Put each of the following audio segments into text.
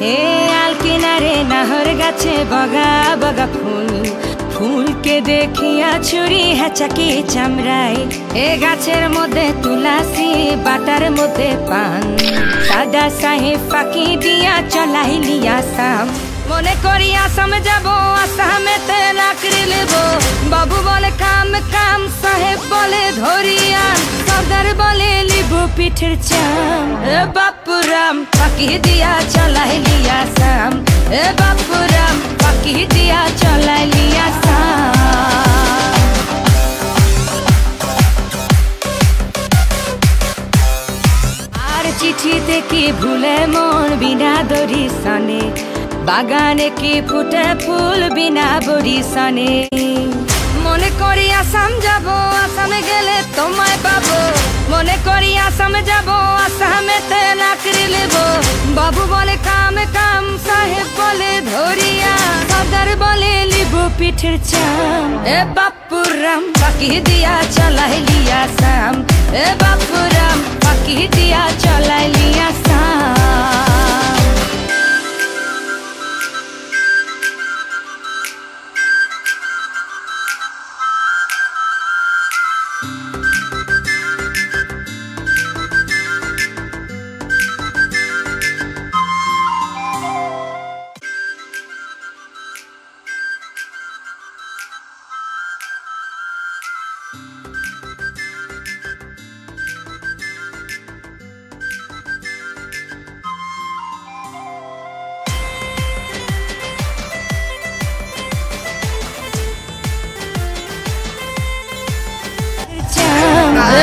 হে আল কিনারে নাহর গাছে বগা বগা ফুল, ফুলকে দেখিয়া ছুরি হেঁচাকি চামড়াই এ গাছের মধ্যে তুলাসি, বাটার মধ্যে পান। সাদা সাহে ফাঁকি দিয়া চলাইলিয়া সাম মনে করি আসাম যাব, আসামেতে লাকড়ি নেব। বাবু বলে, কাম কাম, সাহেব বলে ধরিয়ান সর্দার বলে লিবু পিঠের চাম এ বাপুরাম ফাঁকি দিয়া চলাইলিয়া সাম এ বাপুরাম ফাঁকি দিয়া চলাইলিয়া সাম আর চিঠিতে কি ভুলে মন বিনা দরি সনে বাগানে কি ফুটে ফুল বিনা বড়ি সনে মনে করি আসাম যাব আসামে গেলে তোমায় পাবো कोरिया समझबो असहम ते ना करिलबो। बाबू बोले, काम काम, साहेब बोले, धोरिया। सदर बोले, लिबो पिठर चाम। ए बापू राम बाकी दिया चलाई लिया साम। ए बापू राम बाकी दिया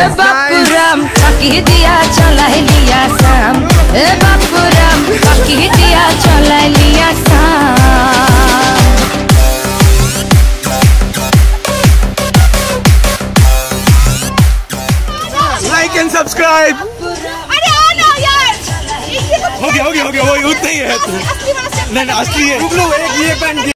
ए बापू राम थकी दिया चला लिया शाम ए बापू राम थकी दिया चला लिया शाम लाइक एंड सब्सक्राइब हो गया हो गया हो गया उतना ही। है नहीं नहीं असली है। रुक लो एक ये पैंट